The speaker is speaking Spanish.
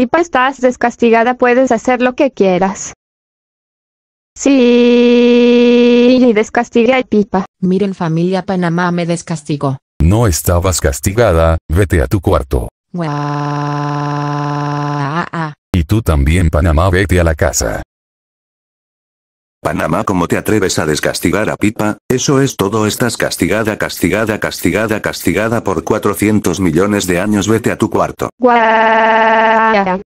Pipa estás descastigada puedes hacer lo que quieras. Sí, y descastigué a Pipa. Miren familia Panamá me descastigó. No estabas castigada, vete a tu cuarto. Guau. Y tú también Panamá vete a la casa. Panamá, ¿cómo te atreves a descastigar a Pipa? Eso es todo, estás castigada, castigada, castigada, castigada por 400 millones de años, vete a tu cuarto.